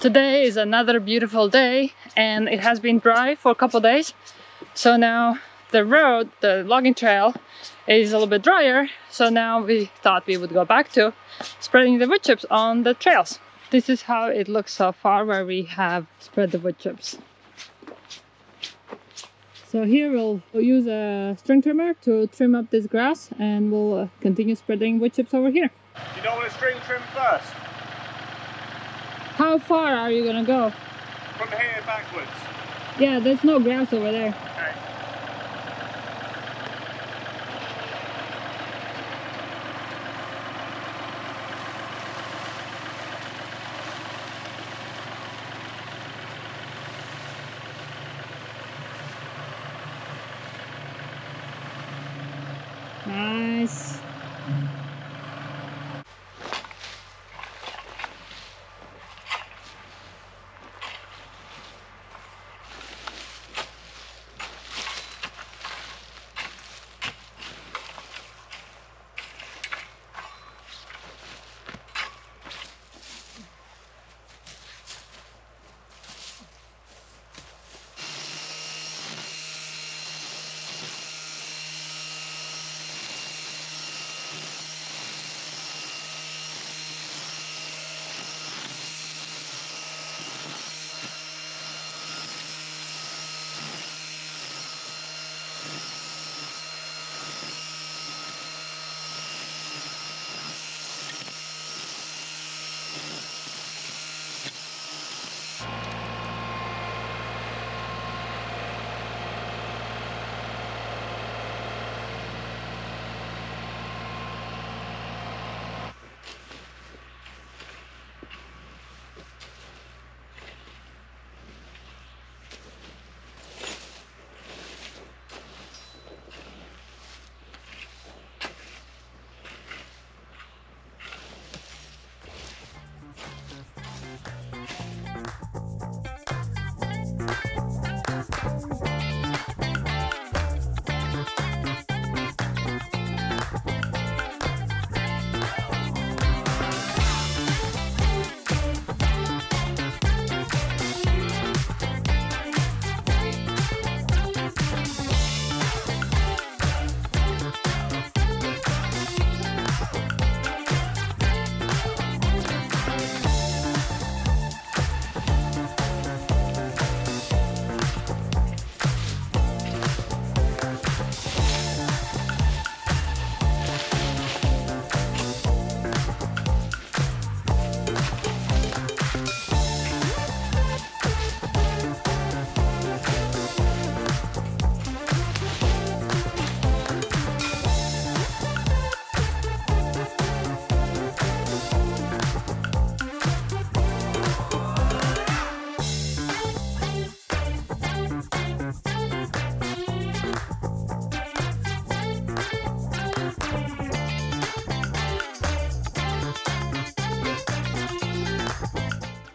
Today is another beautiful day and it has been dry for a couple days. So now the road, the logging trail is a little bit drier. So now we thought we would go back to spreading the wood chips on the trails. This is how it looks so far where we have spread the wood chips. So here we'll, we'll use a string trimmer to trim up this grass and we'll continue spreading wood chips over here. You don't want to string trim first? How far are you gonna go? From here backwards. Yeah, there's no grass over there. Okay. Nice.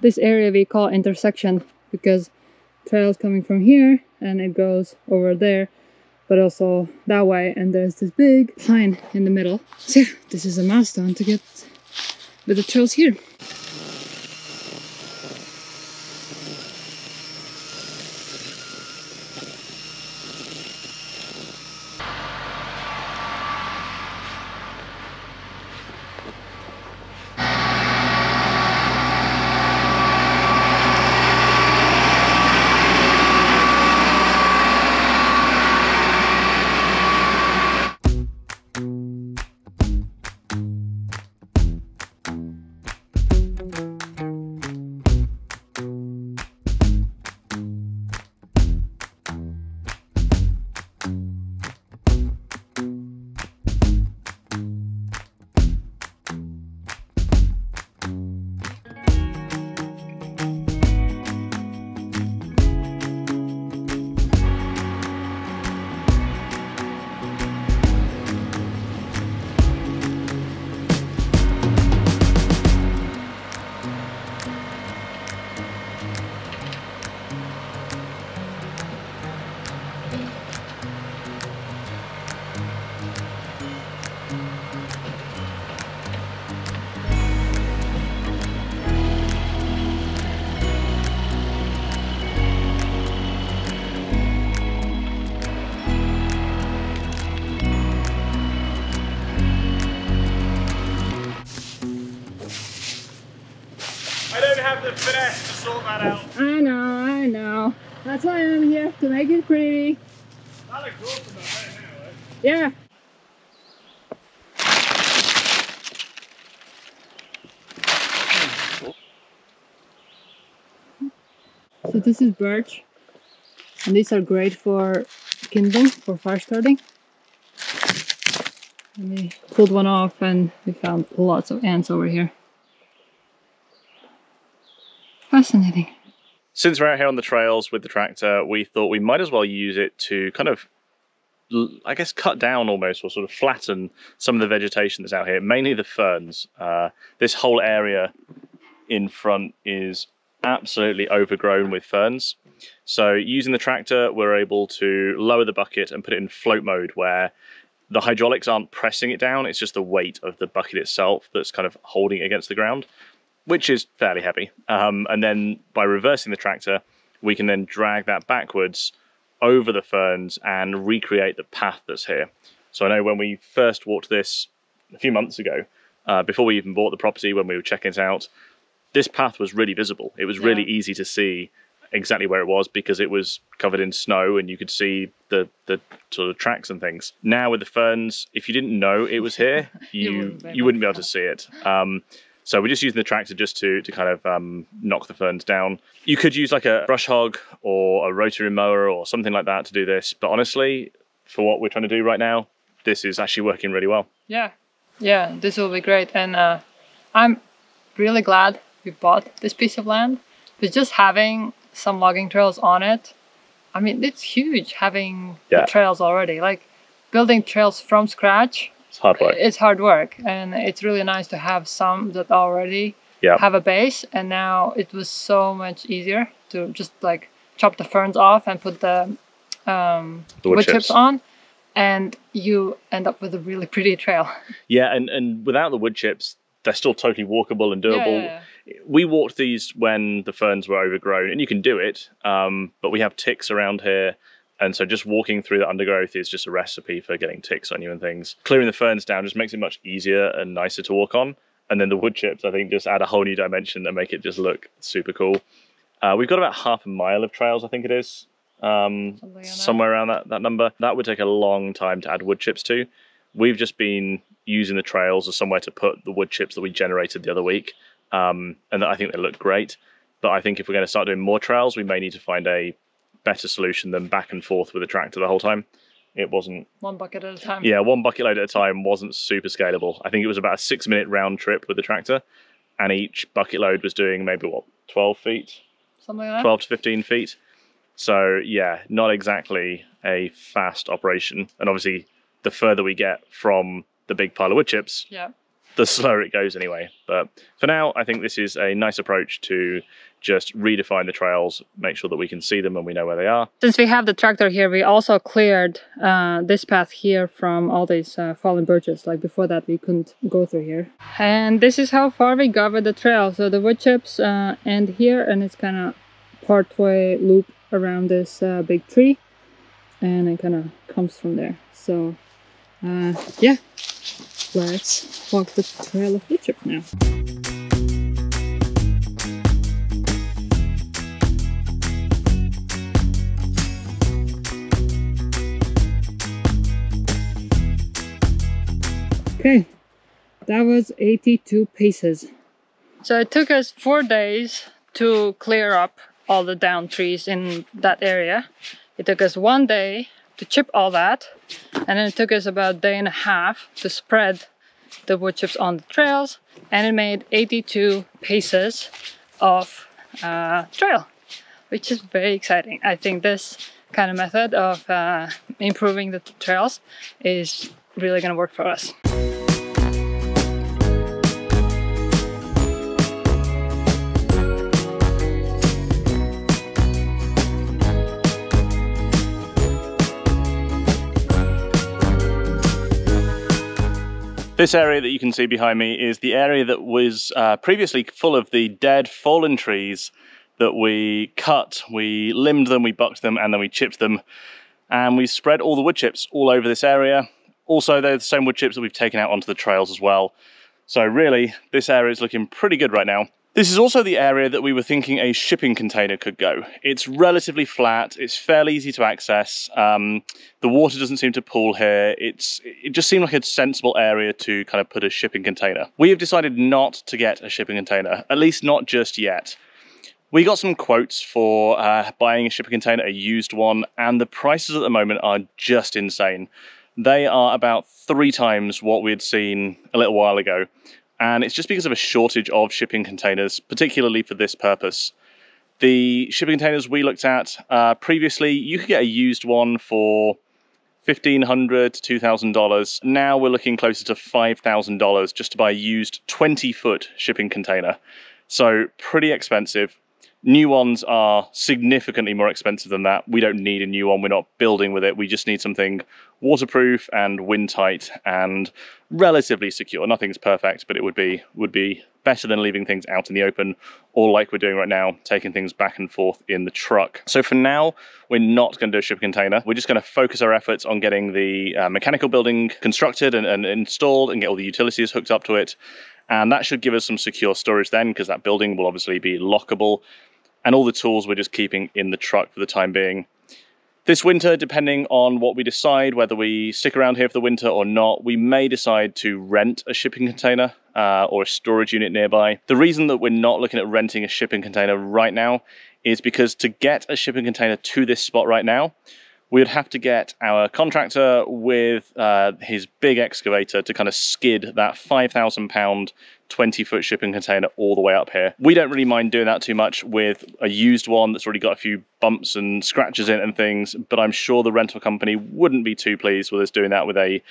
This area we call intersection because trails coming from here and it goes over there but also that way and there's this big pine in the middle. So this is a milestone to get with the trails here. Sort that out. I know, I know. That's why I'm here to make it pretty. Yeah. So this is birch, and these are great for kindling, for fire starting. We pulled one off and we found lots of ants over here. Fascinating. Since we're out here on the trails with the tractor, we thought we might as well use it to kind of, I guess, cut down almost or sort of flatten some of the vegetation that's out here, mainly the ferns. Uh, this whole area in front is absolutely overgrown with ferns. So using the tractor, we're able to lower the bucket and put it in float mode where the hydraulics aren't pressing it down, it's just the weight of the bucket itself that's kind of holding it against the ground which is fairly heavy. Um, and then by reversing the tractor, we can then drag that backwards over the ferns and recreate the path that's here. So I know when we first walked this a few months ago, uh, before we even bought the property, when we were checking it out, this path was really visible. It was really Yeah. easy to see exactly where it was because it was covered in snow and you could see the the sort of tracks and things. Now with the ferns, if you didn't know it was here, You you wouldn't be you wouldn't be able to see it. Um, so we're just using the tractor just to to kind of um, knock the ferns down. You could use like a brush hog or a rotary mower or something like that to do this. But honestly, for what we're trying to do right now, this is actually working really well. Yeah, yeah, this will be great, and uh, I'm really glad we bought this piece of land. But just having some logging trails on it, I mean, it's huge having Yeah. the trails already. Like building trails from scratch, It's hard work. it's hard work, and it's really nice to have some that already Yeah. have a base. And now it was so much easier to just like chop the ferns off and put the um, The wood wood chips chips. on, and you end up with a really pretty trail. Yeah, and and without the wood chips, they're still totally walkable and doable. Yeah, yeah, we walked these when the ferns were overgrown, and you can do it. Um, but we have ticks around here, and so just walking through the undergrowth is just a recipe for getting ticks on you and things. Clearing the ferns down just makes it much easier and nicer to walk on. And then the wood chips, I think, just add a whole new dimension and make it just look super cool. Uh, we've got about half a mile of trails, I think it is, um, Something like that. somewhere around that, that number. That would take a long time to add wood chips to. We've just been using the trails as somewhere to put the wood chips that we generated the other week um, and I think they look great. But I think if we're going to start doing more trails, we may need to find a better solution than back and forth with a tractor the whole time. It wasn't, one bucket at a time. yeah, one bucket load at a time wasn't super scalable. I think it was about a six minute round trip with the tractor, and each bucket load was doing maybe what, 12 feet, something like that. 12 to 15 feet. So, yeah, not exactly a fast operation. And obviously, the further we get from the big pile of wood chips, Yeah. the slower it goes anyway. But for now, I think this is a nice approach to just redefine the trails, make sure that we can see them and we know where they are. Since we have the tractor here, we also cleared uh, this path here from all these uh, fallen birches. Like before that, we couldn't go through here. And this is how far we with the trail. So the wood chips uh, end here, and it's kind of partway loop around this uh, big tree, and it kind of comes from there. So uh, yeah, let's walk the trail of wood chips now. Okay, that was 82 paces. So it took us four days to clear up all the down trees in that area. It took us one day to chip all that, and then it took us about a day and a half to spread the wood chips on the trails, and it made 82 paces of uh, trail, which is very exciting. I think this kind of method of uh, improving the trails is really going to work for us. This area that you can see behind me is the area that was uh, previously full of the dead fallen trees that we cut, we limbed them, we bucked them, and then we chipped them. And we spread all the wood chips all over this area. Also, they're the same wood chips that we've taken out onto the trails as well. So really, this area is looking pretty good right now. This is also the area that we were thinking a shipping container could go. It's relatively flat, it's fairly easy to access, um, the water doesn't seem to pool here, it's, it just seemed like a sensible area to kind of put a shipping container. We have decided not to get a shipping container, at least not just yet. We got some quotes for uh, buying a shipping container, a used one, and the prices at the moment are just insane. They are about three times what we had seen a little while ago and it's just because of a shortage of shipping containers, particularly for this purpose. The shipping containers we looked at uh, previously, you could get a used one for 1,500 to $2,000. Now we're looking closer to $5,000 just to buy a used 20 foot shipping container. So, pretty expensive. New ones are significantly more expensive than that. We don't need a new one. We're not building with it. We just need something waterproof and wind tight and relatively secure. Nothing's perfect, but it would be would be better than leaving things out in the open or like we're doing right now, taking things back and forth in the truck. So for now, we're not going to do a shipping container. We're just going to focus our efforts on getting the uh, mechanical building constructed and, and installed and get all the utilities hooked up to it. And that should give us some secure storage then, because that building will obviously be lockable and all the tools we're just keeping in the truck for the time being. This winter, depending on what we decide, whether we stick around here for the winter or not, we may decide to rent a shipping container uh, or a storage unit nearby. The reason that we're not looking at renting a shipping container right now is because to get a shipping container to this spot right now, we would have to get our contractor with uh, his big excavator to kind of skid that 5,000 pound 20 foot shipping container all the way up here. We don't really mind doing that too much with a used one that's already got a few bumps and scratches in and things, but I'm sure the rental company wouldn't be too pleased with us doing that with a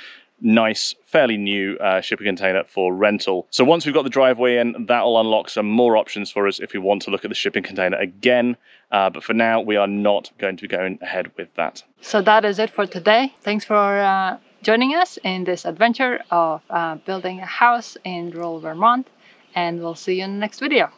nice, fairly new uh, shipping container for rental. So once we've got the driveway in, that'll unlock some more options for us if we want to look at the shipping container again. Uh, but for now, we are not going to be going ahead with that. So that is it for today. Thanks for uh, joining us in this adventure of uh, building a house in rural Vermont. And we'll see you in the next video.